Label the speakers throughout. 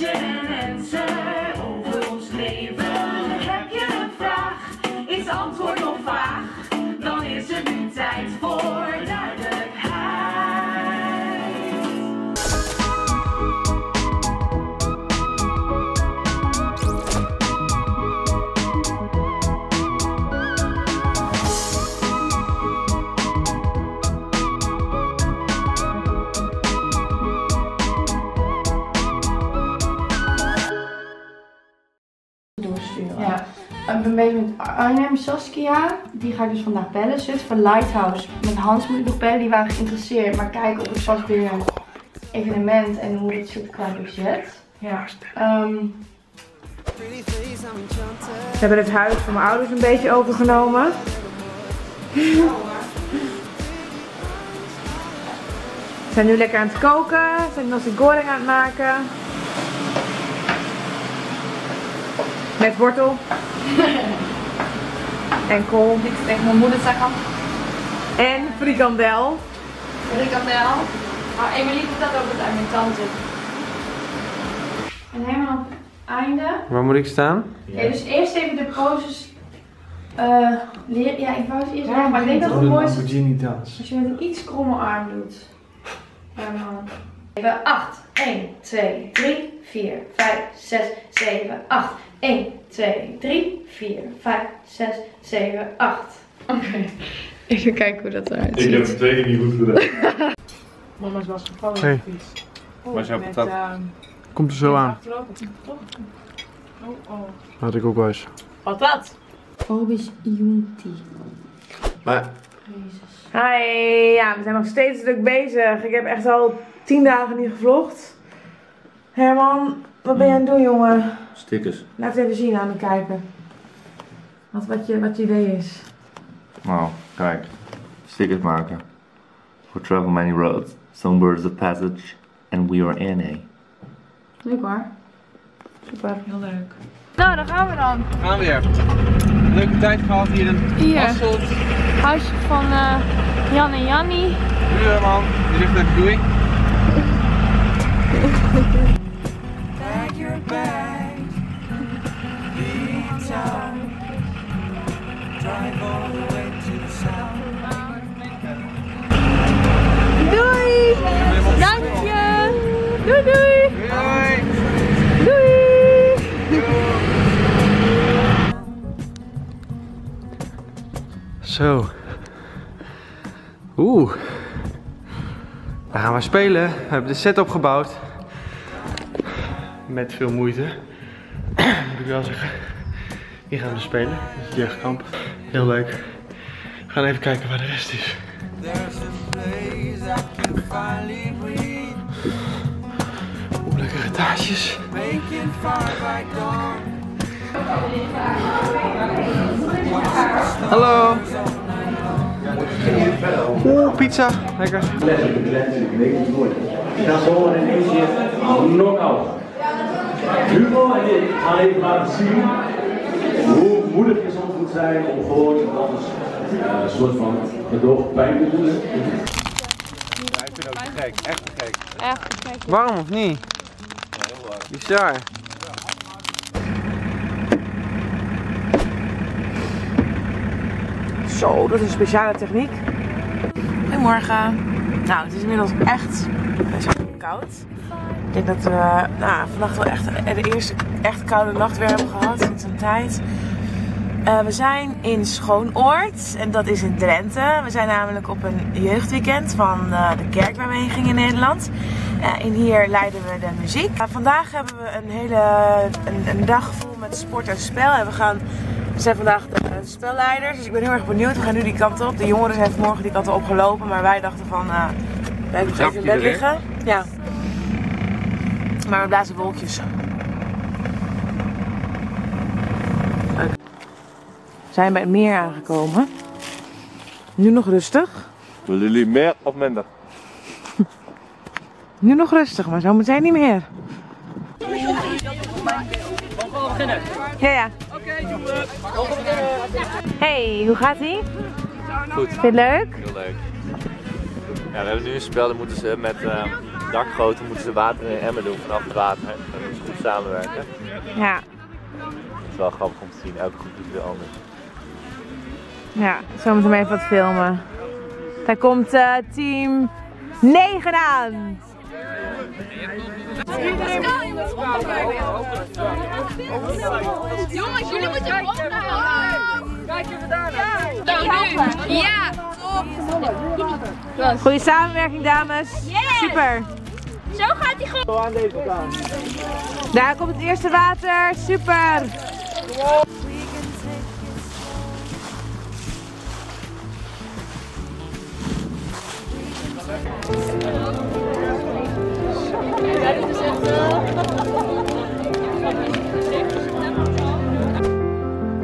Speaker 1: mensen over
Speaker 2: Ik ben bezig met Arnhem Saskia. Die ga ik dus vandaag bellen. Van Lighthouse. Met Hans moet ik nog bellen. Die waren geïnteresseerd. Maar kijken of ik vast weer een evenement en hoe het zit qua budget.
Speaker 3: Ja.
Speaker 2: Ehm,
Speaker 3: We hebben het huis van mijn ouders een beetje overgenomen. We zijn nu lekker aan het koken. We zijn nasi goreng aan het maken. Met wortel. en kool.
Speaker 2: niks tegen mijn moeder zeggen.
Speaker 3: En frikandel.
Speaker 2: Frikandel. Maar Emily vertelt ook het aan mijn tante. En helemaal op het einde.
Speaker 4: Waar moet ik staan?
Speaker 2: Ja, dus eerst even de poses eh leren. Ja, ik wou het eerst zeggen, maar ik denk dat het mooi is als je met een iets kromme arm doet. Ja, man. Even 8. 1, 2, 3, 4, 5, 6, 7, 8. 1, 2, 3, 4, 5, 6, 7, 8. Oké. Even kijken hoe dat eruit
Speaker 5: Ik heb het twee keer niet goed gedaan.
Speaker 3: Mama's was gevallen
Speaker 4: Hey.
Speaker 3: de fiets.
Speaker 5: Waar is jouw
Speaker 3: Met,
Speaker 5: patat?
Speaker 3: ehm,
Speaker 4: Komt er zo aan.
Speaker 3: Oh, oh.
Speaker 4: Had ik ook wel eens.
Speaker 3: Patat.
Speaker 2: Obis Junti.
Speaker 4: Maar
Speaker 2: Jezus.
Speaker 3: Hi, ja, we zijn nog steeds druk bezig. Ik heb echt al tien dagen niet gevlogd. Herman, wat ben je aan het doen, jongen?
Speaker 5: Stickers.
Speaker 3: Laat het even zien aan de kijker. Wat, wat, je, wat je idee is.
Speaker 5: Nou, kijk. Stickers maken. For travel many roads. Some birds of passage. And we are in a.
Speaker 2: Leuk hoor.
Speaker 3: Super, heel leuk. Nou, daar gaan we dan.
Speaker 4: gaan we weer. Leuke tijd gehad hier in
Speaker 2: Hier.
Speaker 4: Hasselt.
Speaker 2: Huisje van eh, Jan en Jannie.
Speaker 4: Nu man, die zegt even doei.
Speaker 2: Doei! Dank je! Doei doei!
Speaker 4: Doei.
Speaker 2: Doei!
Speaker 4: Zo. Oeh. We gaan maar spelen. We hebben de set opgebouwd. Met veel moeite. Moet ik wel zeggen. Hier gaan we dus spelen. Is jeugdkamp. Heel leuk. We gaan even kijken waar de rest is. Oeh, lekkere taartjes. Hallo. Oeh, pizza. Lekker.
Speaker 6: Dan zomaar in één keer knock-out. Hugo en ik gaan even laten zien moeilijk het soms moet zijn om gewoon anders uh, een soort van gedoog pijn te doen.
Speaker 4: Ja, ik vind het ook te gek. Echt te gek.
Speaker 2: Echt, kijk.
Speaker 4: Waarom of niet? Bizar.
Speaker 3: Zo, dat is een speciale techniek. Goedemorgen. Nou, het is inmiddels echt best wel koud. Ik denk dat we nou, vannacht wel echt de eerste echt koude nacht weer hebben gehad sinds een tijd. Eh, we zijn in Schoonoord en dat is in Drenthe. We zijn namelijk op een jeugdweekend van eh, de kerk waar we heen gingen in Nederland. En hier leiden we de muziek. Vandaag hebben we een hele een, een dag vol met sport en spel. En we gaan we zijn vandaag de spelleiders, dus ik ben heel erg benieuwd. We gaan nu die kant op. De jongeren zijn vanmorgen die kant op gelopen, maar wij dachten van, uh, wij moeten even in bed liggen. Ja. Maar we blazen wolkjes. Leuk. We zijn bij het meer aangekomen. Nu nog rustig.
Speaker 5: Willen jullie meer of minder?
Speaker 3: Nu nog rustig, maar zo meteen niet meer. Ja, ja. Hey, hoe gaat ie?
Speaker 5: Goed.
Speaker 3: Vind je het leuk?
Speaker 5: Heel leuk. Ja, we hebben nu een spel, dan moeten ze met, eh, dakgoten moeten ze water in een emmer doen vanaf het water. Dan moeten ze goed samenwerken.
Speaker 3: Ja,
Speaker 5: Het is wel grappig om te zien, elke groep doet weer anders.
Speaker 3: Ja. Zo moeten we even wat filmen. Daar komt eh, team 9 aan.
Speaker 7: Jongens, jullie moeten opnemen. Kijk even daarna. Ja, top.
Speaker 3: Goede samenwerking, dames. Super.
Speaker 7: Zo gaat hij gewoon.
Speaker 3: Daar komt het eerste water. Super.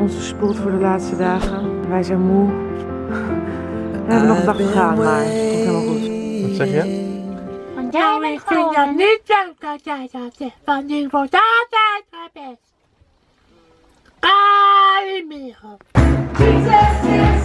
Speaker 3: Ons voor de laatste dagen. Wij zijn moe. We hebben nog een dag gegaan, maar het komt helemaal goed.
Speaker 4: Wat zeg je?
Speaker 7: Want jij bent gewoon niet zo dat jij dat zegt. Want nu wordt altijd mijn best. Calimero.
Speaker 1: Jesus is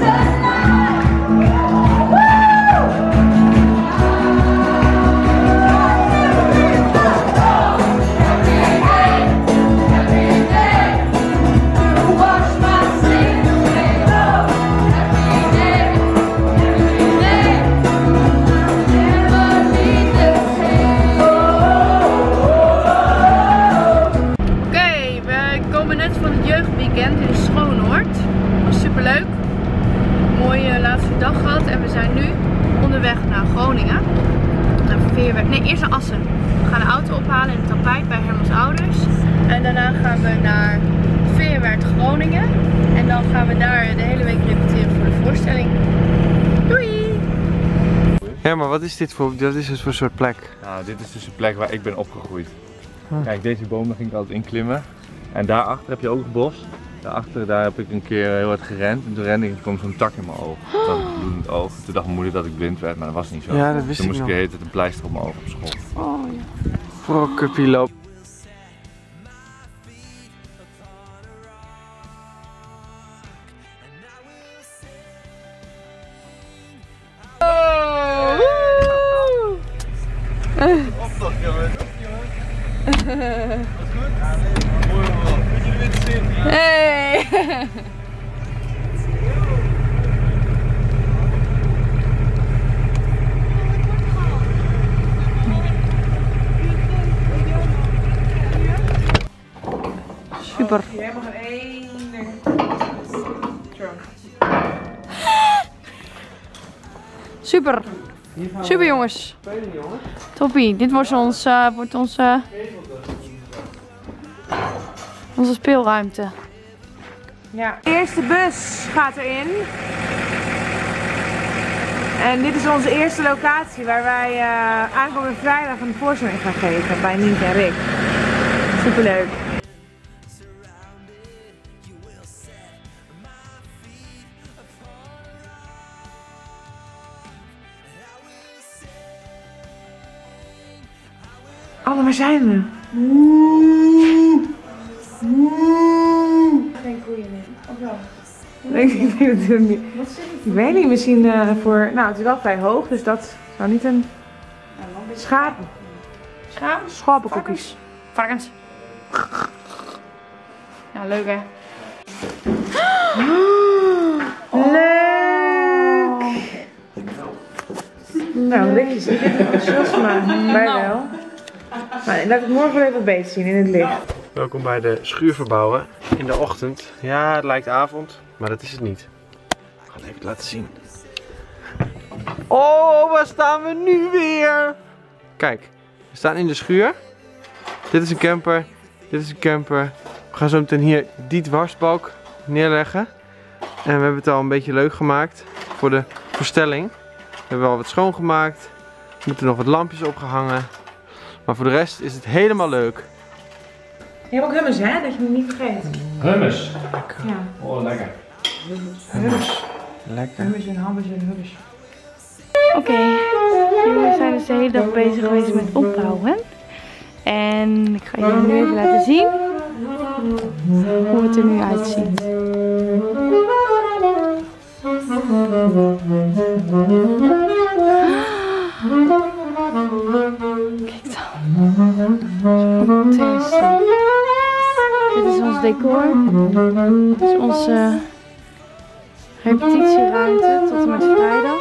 Speaker 2: Dat was super leuk. Mooie laatste dag gehad en we zijn nu onderweg naar Groningen. Naar Veerweg. Nee, eerst naar Assen. We gaan de auto ophalen in het tapijt bij Hermans ouders. En daarna gaan we naar Veerwerd Groningen. En dan gaan we daar de hele week repeteren voor de voorstelling. Doei!
Speaker 4: Ja, maar wat is dit voor, wat is dit voor soort plek?
Speaker 5: Nou, dit is dus een plek waar ik ben opgegroeid. Kijk, deze daar ging ik altijd in klimmen. En daarachter heb je ook een bos. Daarachter daar heb ik een keer heel hard gerend. En toen rende ik en kwam zo'n tak in mijn oog. Bloedend oog. Toen dacht mijn moeder dat ik blind werd, maar dat was niet zo.
Speaker 4: Ja, dat wist
Speaker 5: toen
Speaker 4: ik
Speaker 5: moest
Speaker 4: nog.
Speaker 5: ik de hele tijd een pleister op mijn oog op school.
Speaker 4: Voor loopt.
Speaker 2: Hey! Super. Super. Super jongens. Toppie. Dit wordt ons, eh, wordt onze, onze speelruimte.
Speaker 3: Ja. De eerste bus gaat erin. En dit is onze eerste locatie waar wij eh, aankomende vrijdag een voorstelling gaan geven bij Nienke en Rick. Superleuk. Anne, waar zijn we?
Speaker 2: Geen koeien in. Of wel?
Speaker 3: Nee, ik weet het niet. Ik weet niet, misschien eh, voor... Nou, het is wel vrij hoog, dus dat zou niet een... Schapen.
Speaker 2: Schaam?
Speaker 3: Schapenkoekjes.
Speaker 2: Varkens. Ja, leuk hè?
Speaker 3: Leuk! Nou, dit is niet Sjosma. Wij wel. Maar laat het morgen wel even beter zien in het licht.
Speaker 4: Welkom bij de schuurverbouwen in de ochtend. Ja, het lijkt avond, maar dat is het niet. We gaan even laten zien. Oh, waar staan we nu weer? Kijk, we staan in de schuur. Dit is een camper. Dit is een camper. We gaan zo meteen hier die dwarsbalk neerleggen. En we hebben het al een beetje leuk gemaakt voor de verstelling. We hebben al wat schoongemaakt. Er moeten nog wat lampjes opgehangen. Maar voor de rest is het helemaal leuk.
Speaker 3: Je hebt ook hummus, hè? Dat je hem niet vergeet.
Speaker 6: Hummus.
Speaker 3: Ja,
Speaker 6: Oh, lekker.
Speaker 3: hummus.
Speaker 4: Lekker.
Speaker 3: Hummus en hamburger en hummus.
Speaker 2: Oké, jullie zijn dus de hele dag bezig geweest met opbouwen. En ik ga jullie nu even laten zien hoe het er nu uitziet. Kijk. Dit is ons decor. Dit is onze repetitieruimte tot en met vrijdag.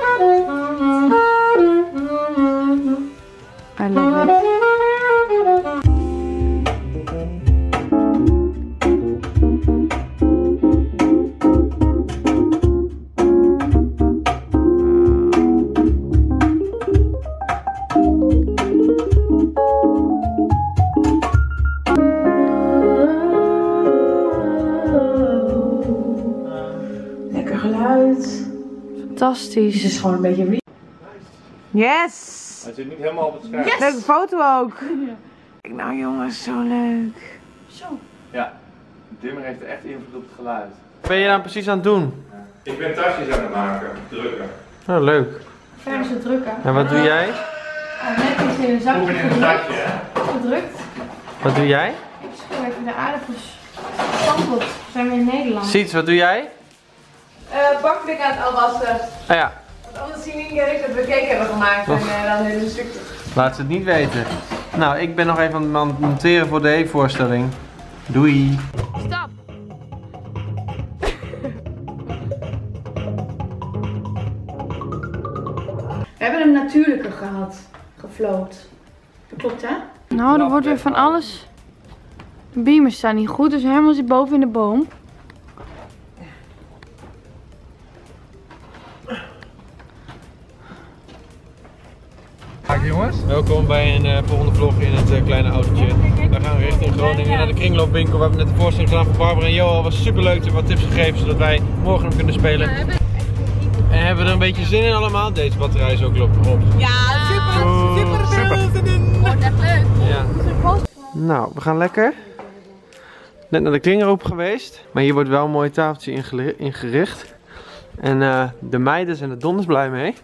Speaker 2: Fantastisch.
Speaker 3: Het is gewoon een beetje Yes!
Speaker 5: Hij zit niet helemaal op het scherm.
Speaker 3: Leuke foto ook. Kijk nou jongens, zo leuk.
Speaker 5: Ja, dimmer heeft echt invloed op het geluid.
Speaker 4: Wat ben je nou precies aan het doen?
Speaker 5: Ik ben tasjes aan het maken, drukken.
Speaker 4: Oh, leuk.
Speaker 2: Verse drukken.
Speaker 4: En wat doe jij?
Speaker 2: Oh, net is in een zakje
Speaker 5: in een
Speaker 2: gedrukt.
Speaker 5: tasje, hè?
Speaker 2: gedrukt.
Speaker 4: Wat doe jij?
Speaker 2: Ik schil even de aardappels. Stampot. Zijn we in Nederland?
Speaker 4: Siets, wat doe jij?
Speaker 3: Eh bakblik aan het alwassen.
Speaker 4: Ah ja,
Speaker 3: Want anders zien niet dat ik dat we cake hebben gemaakt en eh, dan hele stukjes.
Speaker 4: laat ze het niet weten. Nou, ik ben nog even aan het monteren voor de E-voorstelling. Doei.
Speaker 2: Stop.
Speaker 1: We hebben een natuurlijke gehad. Gefloot. Dat klopt hè?
Speaker 2: Nou, er wordt weer van alles. De beamers staan niet goed, dus Herman zit boven in de boom.
Speaker 4: Welkom bij een eh, volgende vlog in het eh, kleine autootje. We gaan richting Groningen naar de kringloopwinkel. We hebben net de voorstelling gedaan van Barbara en Johan. was super leuk. Ze hebben wat tips gegeven zodat wij morgen nog kunnen spelen. En hebben we er een beetje zin in allemaal? Deze batterij is ook op. op.
Speaker 3: Ja, super, super, super.
Speaker 4: Ja. Nou, we gaan lekker. Net naar de kringloop geweest. Maar hier wordt wel een mooi tafeltje ingericht. En eh, de meiden zijn er donders blij mee.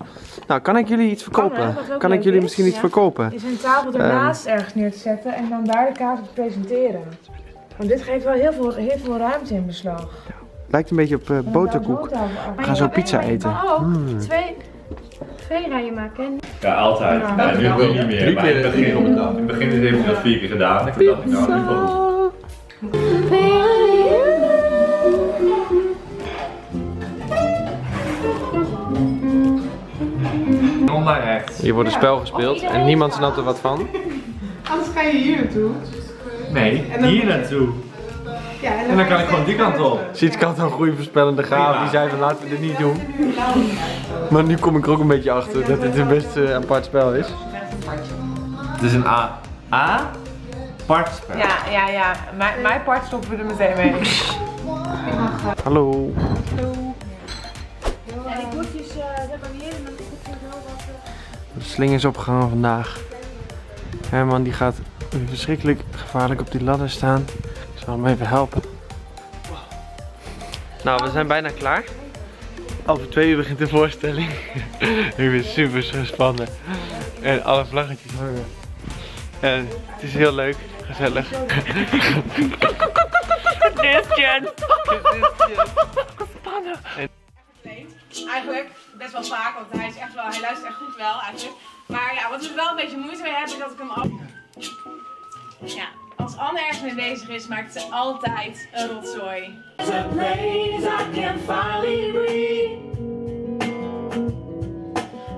Speaker 4: Nou, kan ik jullie iets verkopen?
Speaker 3: Kan,
Speaker 4: ik jullie
Speaker 3: is,
Speaker 4: misschien iets verkopen?
Speaker 3: Is een tafel ernaast ergens neer te zetten en dan daar de kaart op te presenteren. Want dit geeft wel heel veel, heel veel ruimte in beslag.
Speaker 4: Lijkt een beetje op eh, boterkoek. We gaan zo pizza eten.
Speaker 2: Oh,
Speaker 4: Mm.
Speaker 2: twee, twee rijen maken. hè?
Speaker 5: Ja, altijd. Ja, nu wil ik niet meer. Maar in het begin, in het begin heeft hij dat vier keer gedaan. Toen dacht ik, nou, nu wel rechts.
Speaker 4: Hier wordt een spel gespeeld en niemand snapt er wat van.
Speaker 3: Anders ga je hier naartoe.
Speaker 5: Nee, hier naartoe.
Speaker 3: Ja,
Speaker 5: En dan kan ik gewoon die kant op.
Speaker 4: Siets had een goede voorspellende gaaf. Die zei van laten we dit niet doen. Maar nu kom ik er ook een beetje achter dat dit een best eh, apart spel is.
Speaker 5: Het is een A. A? Partspel.
Speaker 3: Ja, ja, ja. Mijn, mijn part stoppen we er meteen mee.
Speaker 4: Hallo.
Speaker 2: En die koetjes repareren met de koetjes wel wat.
Speaker 4: De sling is opgehangen vandaag. Herman die gaat verschrikkelijk gevaarlijk op die ladder staan. Ik zal hem even helpen. Nou, we zijn bijna klaar. Over twee uur begint de voorstelling. ik ben super gespannen. En alle vlaggetjes hangen. En het is heel leuk, gezellig. Christian! Spannen!
Speaker 3: Eigenlijk best wel vaak, want hij is echt wel, hij luistert echt goed wel eigenlijk. Maar ja, wat ik wel een beetje moeite mee heb, is dat ik hem af... Ja, als Anne ergens mee bezig is, maakt ze altijd een rotzooi.
Speaker 1: a place I can finally breathe.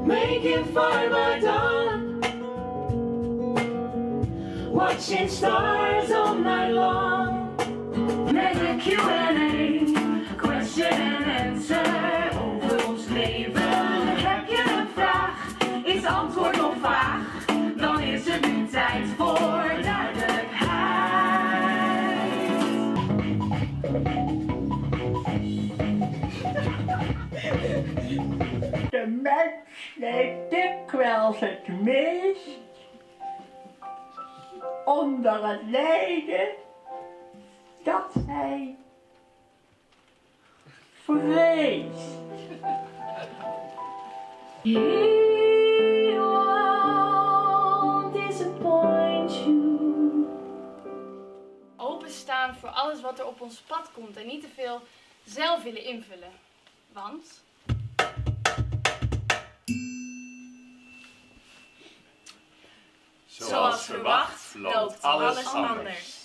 Speaker 1: Making fire by dawn. Watching stars all night long. Met een Q&A,
Speaker 8: Leeft dikwijls het meest onder het lijden dat hij vreest.
Speaker 1: He won't disappoint you.
Speaker 2: Openstaan voor alles wat er op ons pad komt en niet te veel zelf willen invullen. Want
Speaker 1: Zoals verwacht loopt alles anders.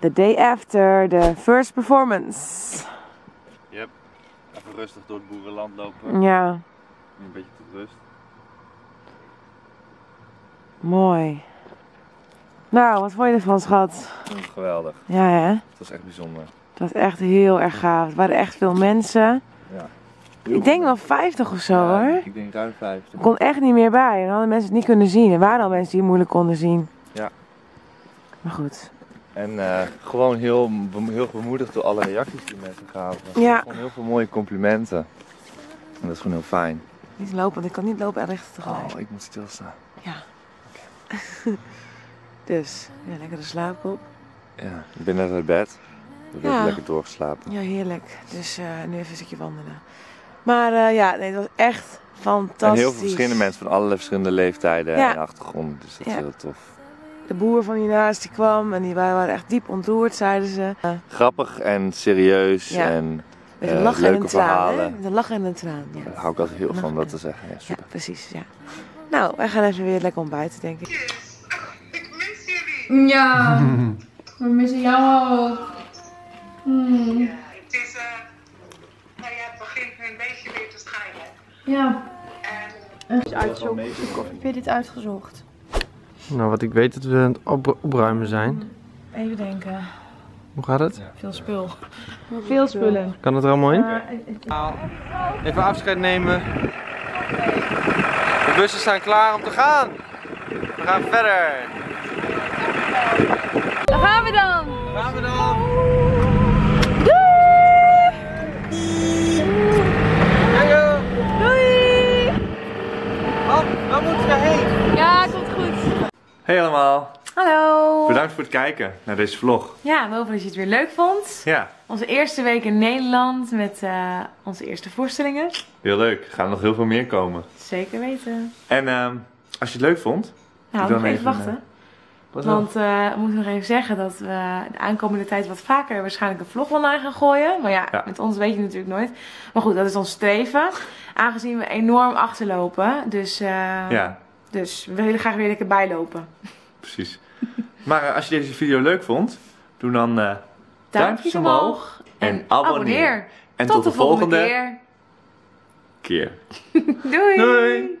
Speaker 3: The day after the first performance.
Speaker 5: Yep. Even rustig door het boerenland lopen.
Speaker 3: Ja,
Speaker 5: Een beetje tot rust.
Speaker 3: mooi. Nou, wat vond je ervan, schat?
Speaker 5: Geweldig.
Speaker 3: Ja, hè?
Speaker 5: Het was echt bijzonder.
Speaker 3: Het was echt heel erg gaaf. Er waren echt veel mensen.
Speaker 5: Ja.
Speaker 3: Ik denk wel 50 of zo hoor.
Speaker 5: Ik denk ruim 50.
Speaker 3: Er kon echt niet meer bij. En dan hadden mensen het niet kunnen zien. Er waren al mensen die het moeilijk konden zien.
Speaker 5: Ja.
Speaker 3: Maar goed.
Speaker 5: En eh, gewoon heel, heel bemoedigd door alle reacties die mensen gaven.
Speaker 3: Ja.
Speaker 5: Gewoon heel veel mooie complimenten. En dat is gewoon heel fijn.
Speaker 3: Niet lopen, want ik kan niet lopen en rechten tegelijk.
Speaker 5: Oh, ik moet stilstaan.
Speaker 3: Dus, ja, lekker de slaap op.
Speaker 5: Ja, ik ben net uit bed. Ik heb
Speaker 3: Ja.
Speaker 5: lekker doorgeslapen.
Speaker 3: Ja, heerlijk. Dus eh, nu even een stukje wandelen. Maar eh, ja, nee, het was echt fantastisch.
Speaker 5: En heel veel verschillende mensen van allerlei verschillende leeftijden
Speaker 3: Ja.
Speaker 5: en achtergronden. Dus dat
Speaker 3: Ja.
Speaker 5: is heel tof.
Speaker 3: De boer van hiernaast die kwam en die wij waren echt diep ontroerd, zeiden ze.
Speaker 5: Grappig en serieus
Speaker 3: Ja.
Speaker 5: en
Speaker 3: met een
Speaker 5: Eh,
Speaker 3: lach en
Speaker 5: leuke
Speaker 3: een traan. Hè?
Speaker 5: verhalen.
Speaker 3: Met een lach en een traan. Ja,
Speaker 5: daar hou ik altijd heel van om dat te zeggen. Ja,
Speaker 3: ja
Speaker 5: super.
Speaker 3: precies. Ja. Nou, wij gaan even weer lekker ontbijten, denk ik.
Speaker 2: Ja, we missen jou ook. Hmm.
Speaker 9: Het is, eh, nou ja, het begint nu een beetje weer te schijnen.
Speaker 2: Ja.
Speaker 9: En
Speaker 2: Eens uitzoeken. Heb je dit uitgezocht?
Speaker 4: Nou, wat ik weet dat we aan het op- opruimen zijn.
Speaker 2: Even denken.
Speaker 4: Hoe gaat het?
Speaker 2: Veel spul. Veel spullen.
Speaker 4: Kan het er allemaal in?
Speaker 2: Uh,
Speaker 4: Even afscheid nemen. De bussen staan klaar om te gaan. We gaan verder.
Speaker 2: Daar gaan we dan!
Speaker 4: Daar gaan we dan. Doei!
Speaker 2: Doei!
Speaker 4: Oh, waar moeten we heen?
Speaker 5: Hey allemaal,
Speaker 3: Hallo!
Speaker 5: bedankt voor het kijken naar deze vlog.
Speaker 3: Ja, we hopen dat je het weer leuk vond.
Speaker 5: Ja,
Speaker 3: Onze eerste week in Nederland met eh, onze eerste voorstellingen.
Speaker 5: heel leuk. Er gaan nog heel veel meer komen.
Speaker 3: Zeker weten.
Speaker 5: En ehm, als je het leuk vond,
Speaker 3: Nou,
Speaker 5: Dan
Speaker 3: nog even wachten.
Speaker 5: dan?
Speaker 3: Want eh, we moeten nog even zeggen dat we de aankomende tijd wat vaker waarschijnlijk een vlog online gaan gooien. Maar ja,
Speaker 5: Ja.
Speaker 3: met ons weet je natuurlijk nooit. Maar goed, dat is ons streven. Aangezien we enorm achterlopen. Dus, eh,
Speaker 5: Ja,
Speaker 3: dus we willen graag weer lekker bijlopen.
Speaker 5: precies. maar eh, als je deze video leuk vond, doe dan eh,
Speaker 3: Duimpjes omhoog.
Speaker 5: en abonneer. En
Speaker 3: Tot, de volgende keer.
Speaker 5: keer.
Speaker 3: Doei.
Speaker 5: Doei.